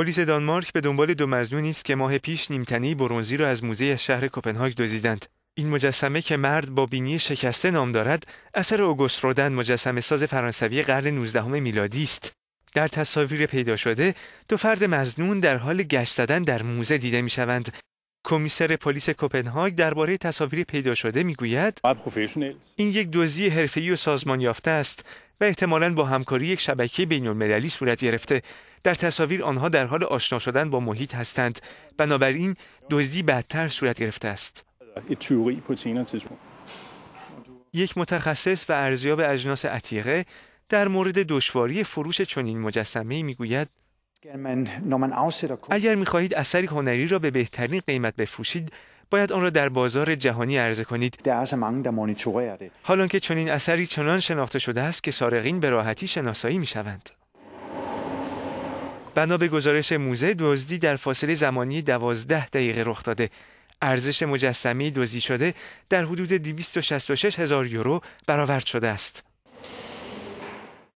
پلیس دانمارک به دنبال دو مزنونی است که ماه پیش نیمتنه برونزی را از موزه شهر کپنهاگ دزدیدند. این مجسمه که مرد با بینی شکسته نام دارد، اثر اوگوست رودن مجسمه ساز فرانسوی قرن 19 میلادی است. در تصاویر پیدا شده، دو فرد مزنون در حال گشت زدن در موزه دیده می شوند. کمیسر پلیس کپنهاگ درباره تصاویر پیدا شده می‌گوید این یک دزدی حرفه‌ای و سازمان یافته است و احتمالاً با همکاری یک شبکه بین‌المللی صورت گرفته. در تصاویر آنها در حال آشنا شدن با محیط هستند. بنابراین دزدی بدتر صورت گرفته است. یک متخصص و ارزیاب اجناس عتیقه در مورد دشواری فروش چنین مجسمه می‌گوید اگر می‌خواهید اثری هنری را به بهترین قیمت بفروشید باید آن را در بازار جهانی عرضه کنید. حالان که چنین اثری چنان شناخته شده است که سارقین به راحتی شناسایی می‌شوند. بنا به گزارش موزه دزدی در فاصله زمانی دوازده دقیقه رخ داده. ارزش مجسمه دزدی شده در حدود 266 هزار یورو برآورد شده است.